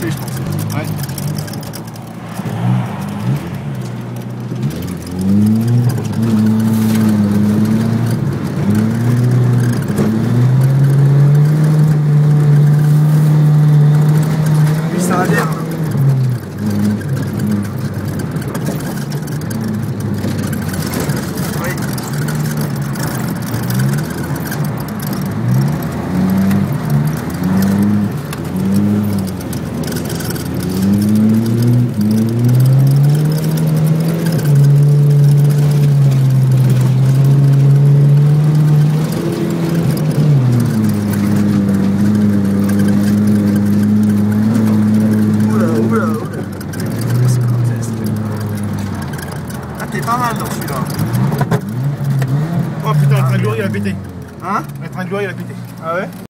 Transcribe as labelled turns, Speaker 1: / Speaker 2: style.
Speaker 1: 这场 t'es pas mal dans celui-là.
Speaker 2: Oh putain, le train de ah, il a pété.
Speaker 1: Hein
Speaker 2: Le train de il a pété.
Speaker 1: Ah ouais